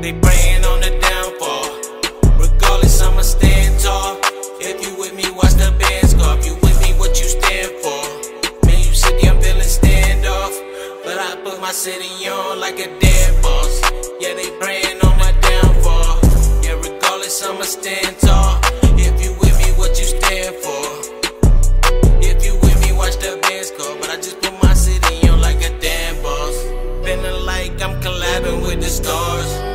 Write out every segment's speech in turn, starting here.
They praying on the downfall. Regardless, I'ma stand tall. If you with me, watch the bands go. If You with me, what you stand for? Man, you city, I'm feeling standoff. But I put my city on like a damn boss. Yeah, they praying on my downfall. Yeah, regardless, I'ma stand tall. If you with me, what you stand for? If you with me, watch the bands go, But I just put my city on like a damn boss. Feeling like I'm collabing with the stars.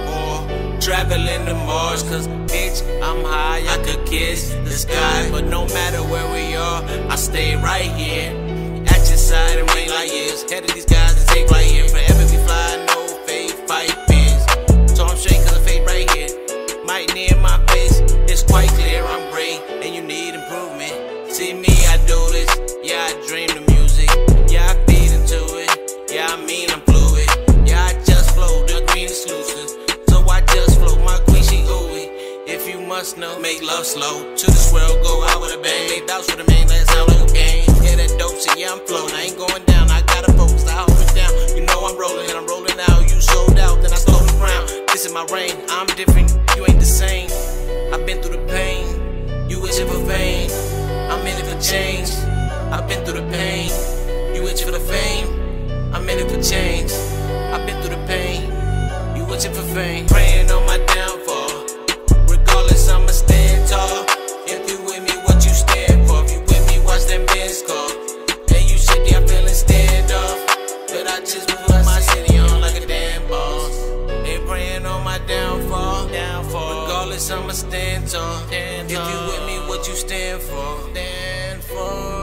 Traveling to Mars. Cause bitch, I'm high, I could kiss the sky. But no matter where we are, I stay right here. At your side and wait like years. Head of these guys to take right here. Forever must know, make love slow. To this world, go out with a bang. Make doubts with a man, that sound like a game. Yeah, that dope shit, yeah, I'm floating. I ain't going down, I gotta focus, I hold it down. You know I'm rolling, and I'm rolling out. You sold out, then I stole the crown. This is my reign, I'm different, you ain't the same. I've been through the pain, you wishing for fame. I'm in it for change. I've been through the pain, you itch for the fame. I'm in it for change. I've been through the pain, you itching for fame. Praying on my downfall. My downfall. Downfall. Regardless, I'ma stand tall. Stand. If you with me, what you stand for? Stand for.